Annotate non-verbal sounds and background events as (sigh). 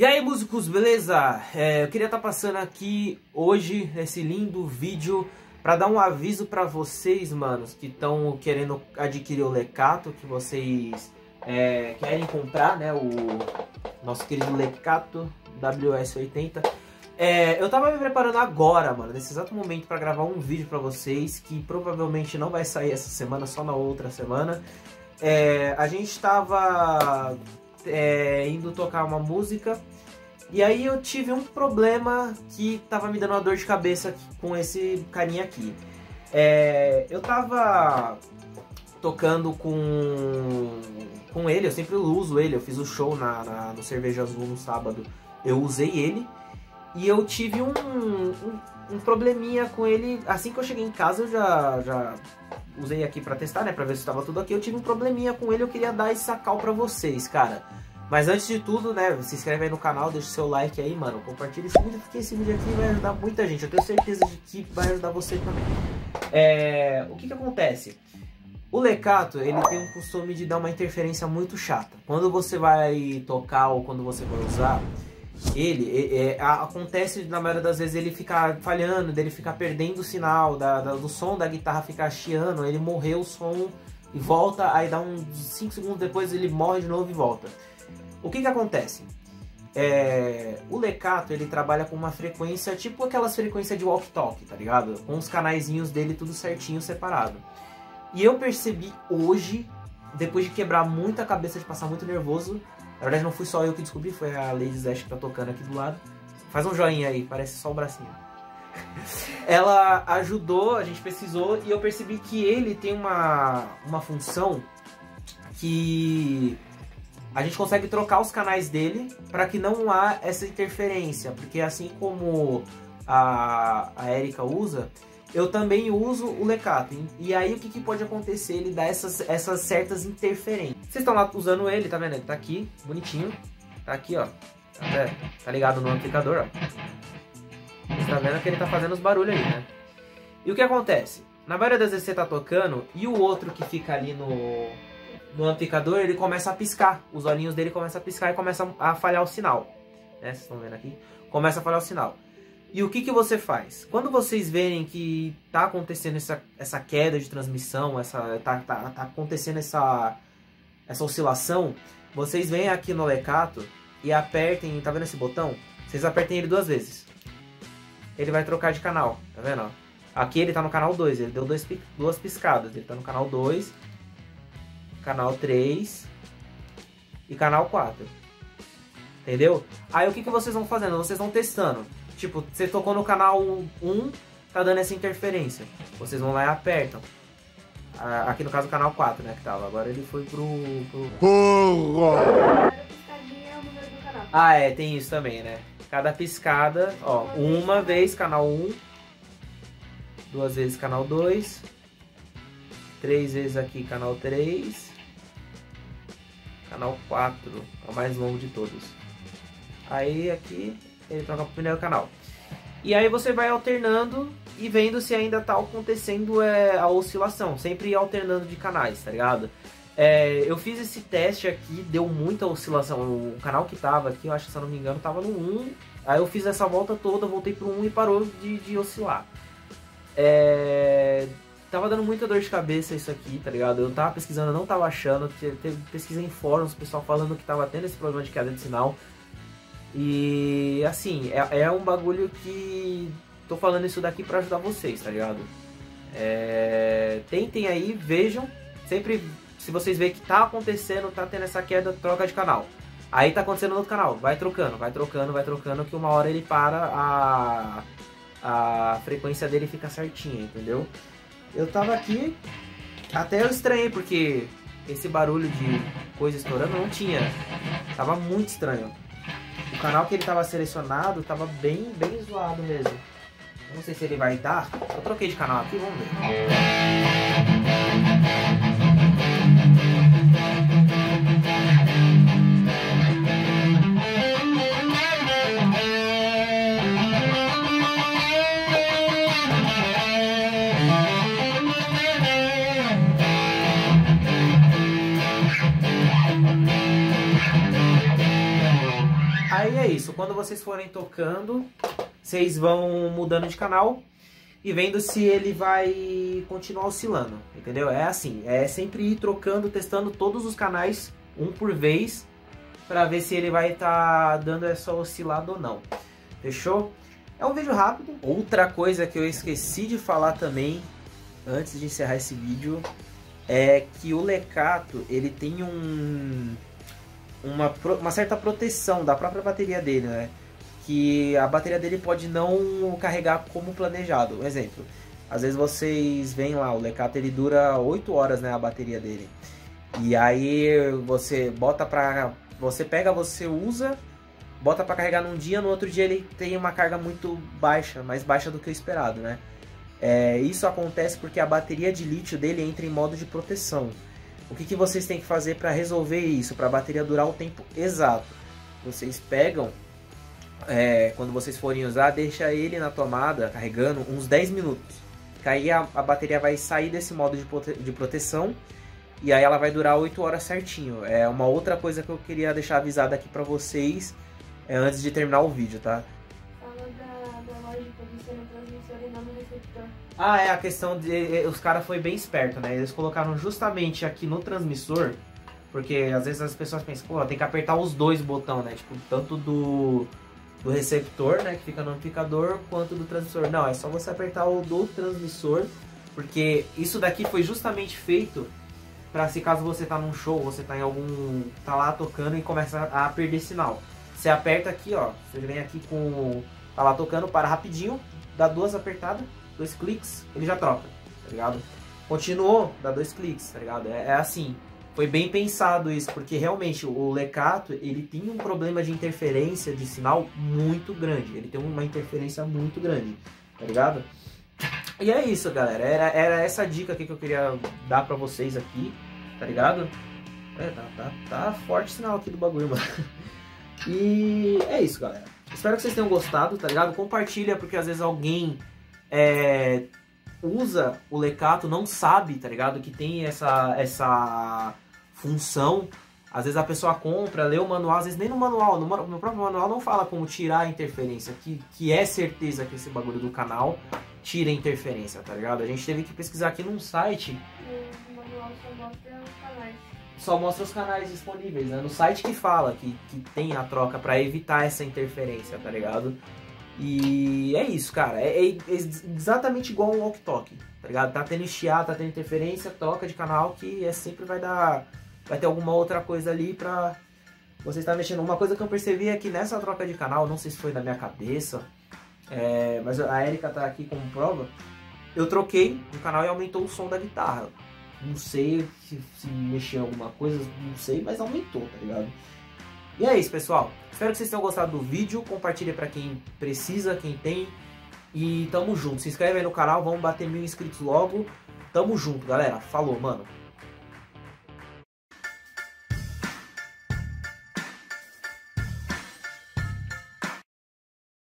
E aí, músicos, beleza? É, eu queria estar tá passando aqui hoje esse lindo vídeo para dar um aviso para vocês, manos, que estão querendo adquirir o Lecato, que vocês é, querem comprar, né? O nosso querido Lecato WS80. É, eu tava me preparando agora, mano, nesse exato momento para gravar um vídeo para vocês que provavelmente não vai sair essa semana, só na outra semana. É, a gente tava é, indo tocar uma música. E aí eu tive um problema que tava me dando uma dor de cabeça com esse carinha aqui. É, eu tava tocando com, com ele, eu sempre uso ele, eu fiz o show na, na no Cerveja Azul no sábado, eu usei ele. E eu tive um, um, um probleminha com ele, assim que eu cheguei em casa eu já, já usei aqui para testar, né, para ver se estava tudo aqui. Eu tive um probleminha com ele, eu queria dar esse sacal para vocês, cara. Mas antes de tudo, né, se inscreve aí no canal, deixa o seu like aí, mano. Compartilha esse vídeo, porque esse vídeo aqui vai ajudar muita gente. Eu tenho certeza de que vai ajudar você também. É, o que que acontece? O lecato, ele tem um costume de dar uma interferência muito chata. Quando você vai tocar ou quando você vai usar, ele, é, é, acontece na maioria das vezes ele ficar falhando, dele ficar perdendo o sinal, da, da, do som da guitarra ficar chiando, ele morreu o som e volta, aí dá uns 5 segundos depois ele morre de novo e volta. O que que acontece? É, o Lecato ele trabalha com uma frequência tipo aquelas frequências de walk-talk, tá ligado? Com os canaizinhos dele tudo certinho, separado. E eu percebi hoje, depois de quebrar muita cabeça, de passar muito nervoso, na verdade, não fui só eu que descobri, foi a Lady Zash que tá tocando aqui do lado. Faz um joinha aí, parece só o bracinho. (laughs) Ela ajudou, a gente pesquisou e eu percebi que ele tem uma, uma função que a gente consegue trocar os canais dele para que não há essa interferência, porque assim como a, a Erika usa, eu também uso o Lecato. E aí o que, que pode acontecer? Ele dá essas, essas certas interferências. Vocês estão lá usando ele, tá vendo? Ele tá aqui, bonitinho. Tá aqui, ó. Tá, tá ligado no amplificador, ó. Você tá vendo que ele tá fazendo os barulhos aí, né? E o que acontece? Na maioria das vezes você tá tocando e o outro que fica ali no, no amplificador, ele começa a piscar. Os olhinhos dele começam a piscar e começa a falhar o sinal. Né? Vocês estão vendo aqui? Começa a falhar o sinal. E o que, que você faz? Quando vocês verem que tá acontecendo essa, essa queda de transmissão, essa, tá, tá, tá acontecendo essa, essa oscilação, vocês vêm aqui no Lecato e apertem, tá vendo esse botão? Vocês apertem ele duas vezes. Ele vai trocar de canal, tá vendo? Aqui ele tá no canal 2, ele deu dois, duas piscadas. Ele tá no canal 2, canal 3 e canal 4. Entendeu? Aí o que, que vocês vão fazendo? Vocês vão testando. Tipo, você tocou no canal 1, tá dando essa interferência. Vocês vão lá e apertam. Aqui no caso o canal 4, né, que tava. Agora ele foi pro... pro... Ah, é, tem isso também, né? Cada piscada, ó, uma vez canal 1, duas vezes canal 2, três vezes aqui canal 3, canal 4, é o mais longo de todos. Aí aqui ele troca pro primeiro canal. E aí você vai alternando e vendo se ainda tá acontecendo é, a oscilação, sempre alternando de canais, tá ligado? É, eu fiz esse teste aqui, deu muita oscilação. O canal que tava aqui, eu acho que se eu não me engano, tava no 1. Aí eu fiz essa volta toda, voltei pro 1 e parou de, de oscilar. É, tava dando muita dor de cabeça isso aqui, tá ligado? Eu tava pesquisando, não tava achando. Teve pesquisa em fóruns, pessoal falando que tava tendo esse problema de queda de sinal. E assim, é, é um bagulho que tô falando isso daqui para ajudar vocês, tá ligado? É, tentem aí, vejam. Sempre, se vocês verem que tá acontecendo, tá tendo essa queda, troca de canal. Aí tá acontecendo no outro canal, vai trocando, vai trocando, vai trocando, que uma hora ele para, a, a frequência dele fica certinha, entendeu? Eu tava aqui, até eu estranhei, porque esse barulho de coisa estourando não tinha. Tava muito estranho. O canal que ele estava selecionado estava bem, bem zoado mesmo. Não sei se ele vai dar. Eu troquei de canal aqui, vamos ver. Quando vocês forem tocando, vocês vão mudando de canal e vendo se ele vai continuar oscilando, entendeu? É assim, é sempre ir trocando, testando todos os canais, um por vez, para ver se ele vai estar tá dando essa oscilada ou não. Fechou? É um vídeo rápido. Outra coisa que eu esqueci de falar também, antes de encerrar esse vídeo, é que o Lecato, ele tem um, uma, uma certa proteção da própria bateria dele, né? Que a bateria dele pode não carregar como planejado. Um exemplo, às vezes vocês veem lá, o Lecato ele dura 8 horas, né, a bateria dele. E aí você bota pra... Você pega, você usa, bota para carregar num dia, no outro dia ele tem uma carga muito baixa, mais baixa do que o esperado, né? É, isso acontece porque a bateria de lítio dele entra em modo de proteção. O que, que vocês têm que fazer para resolver isso, para a bateria durar o tempo exato? Vocês pegam, é, quando vocês forem usar, deixa ele na tomada carregando uns 10 minutos. Que aí a, a bateria vai sair desse modo de, prote de proteção e aí ela vai durar 8 horas certinho. É uma outra coisa que eu queria deixar avisado aqui para vocês é, antes de terminar o vídeo, tá? Ah, é a questão de. Os caras foi bem esperto, né? Eles colocaram justamente aqui no transmissor, porque às vezes as pessoas pensam, pô, tem que apertar os dois botões, né? Tipo, tanto do, do receptor, né, que fica no amplificador, quanto do transmissor. Não, é só você apertar o do transmissor, porque isso daqui foi justamente feito para se caso você tá num show, você tá em algum. tá lá tocando e começa a perder sinal. Você aperta aqui, ó. Você vem aqui com. tá lá tocando, para rapidinho, dá duas apertadas dois cliques, ele já troca, tá ligado? Continuou, dá dois cliques, tá ligado? É, é assim, foi bem pensado isso, porque realmente o Lecato, ele tem um problema de interferência de sinal muito grande, ele tem uma interferência muito grande, tá ligado? E é isso, galera, era, era essa dica aqui que eu queria dar pra vocês aqui, tá ligado? É, tá, tá, tá forte sinal aqui do bagulho, mano. (laughs) E é isso, galera. Espero que vocês tenham gostado, tá ligado? Compartilha, porque às vezes alguém é, usa o Lecato, não sabe, tá ligado? Que tem essa, essa função. Às vezes a pessoa compra, lê o manual, às vezes nem no manual, no, no próprio manual não fala como tirar a interferência, que, que é certeza que esse bagulho do canal tira a interferência, tá ligado? A gente teve que pesquisar aqui num site. O manual só mostra os canais. Só mostra os canais disponíveis, né? No site que fala que, que tem a troca para evitar essa interferência, tá ligado? E é isso, cara. É, é, exatamente igual um walk talk, tá ligado? Tá tendo chiado, tá tendo interferência, troca de canal que é sempre vai dar. Vai ter alguma outra coisa ali pra você estar mexendo. Uma coisa que eu percebi é que nessa troca de canal, não sei se foi na minha cabeça, é, mas a Erika tá aqui como prova. Eu troquei o canal e aumentou o som da guitarra. Não sei se, se mexeu alguma coisa, não sei, mas aumentou, tá ligado? E é isso, pessoal. Espero que vocês tenham gostado do vídeo. Compartilhe para quem precisa, quem tem. E tamo junto. Se inscreve aí no canal, vamos bater mil inscritos logo. Tamo junto, galera. Falou, mano.